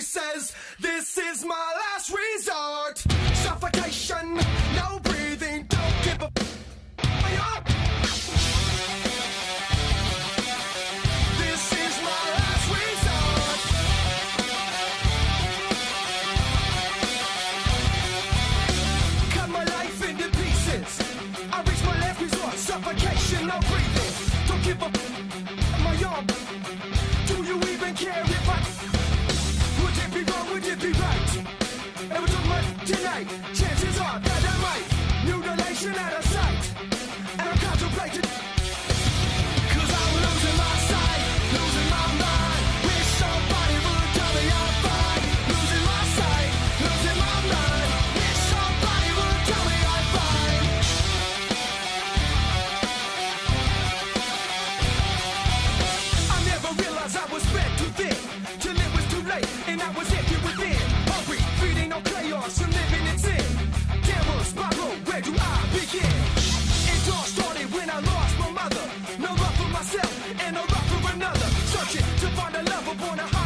He says, This is my last resort. Suffocation, no breathing, don't give a. up. This is my last resort. Cut my life into pieces. I reach my last resort. Suffocation, no breathing. Don't give a. My arm. Tonight? Chances are that I might. Mutilation out of sight. And I'm contemplating. Mother. No love for myself and no love for another. Searching to find a lover born a